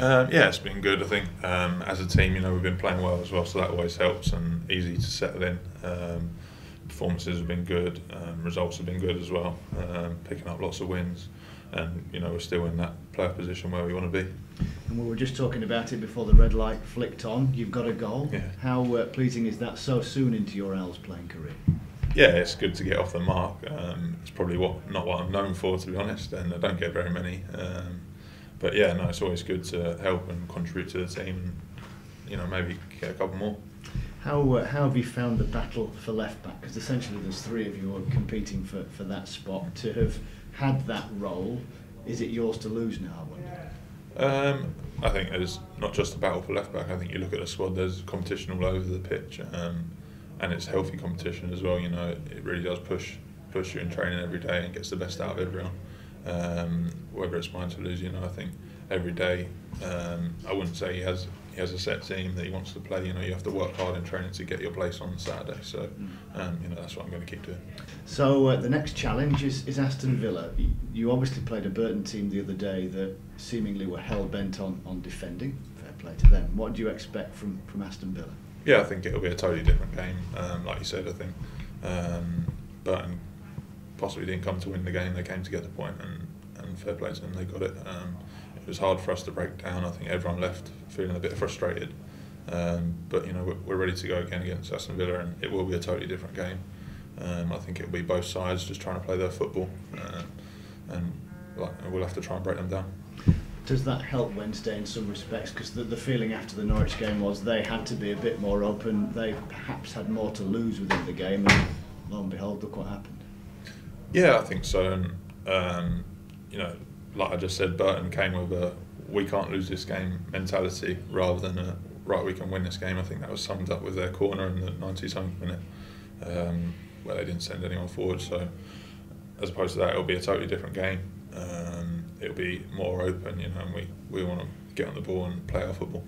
Um, yeah, it's been good. I think um, as a team, you know, we've been playing well as well, so that always helps and easy to settle in. Um, performances have been good, um, results have been good as well, um, picking up lots of wins, and you know we're still in that player position where we want to be. And we were just talking about it before the red light flicked on. You've got a goal. Yeah. How uh, pleasing is that so soon into your Owls playing career? Yeah, it's good to get off the mark. Um, it's probably what not what I'm known for, to be honest, and I don't get very many. But yeah, no, it's always good to help and contribute to the team, and you know maybe get a couple more. How, uh, how have you found the battle for left back? Because essentially there's three of you are competing for, for that spot. To have had that role, is it yours to lose now, I wonder? Um, I think there's not just a battle for left back. I think you look at the squad. There's competition all over the pitch, um, and it's healthy competition as well. You know, it, it really does push push you in training every day and gets the best out of everyone. Um, whether it's mine to lose, you know, I think every day. Um, I wouldn't say he has he has a set team that he wants to play. You know, you have to work hard in training to get your place on Saturday. So, um, you know, that's what I'm going to keep doing. So uh, the next challenge is, is Aston Villa. You- You obviously played a Burton team the other day that seemingly were hell bent on, on defending. Fair play to them. What do you expect from, from Aston Villa? Yeah, I think it'll be a totally different game. Um, like you said, I think um, Burton possibly didn't come to win the game. They came to get the point, and, and fair play to them, they got it. Um, it was hard for us to break down. I think everyone left feeling a bit frustrated. Um, but you know we're, we're ready to go again against Aston Villa, and it will be a totally different game. Um, I think it'll be both sides just trying to play their football, uh, and we'll have to try and break them down. Does that help Wednesday in some respects? Because the, the feeling after the Norwich game was they had to be a bit more open. They perhaps had more to lose within the game, and lo and behold, look what happened. Yeah, I think so. And um, you know, like I just said, Burton came with a we can't lose this game mentality rather than a right we can win this game. I think that was summed up with their corner in the 90th minute, um, where they didn't send anyone forward. So as opposed to that, it'll be a totally different game. Um, it'll be more open, you know, and we, we want to get on the ball and play our football.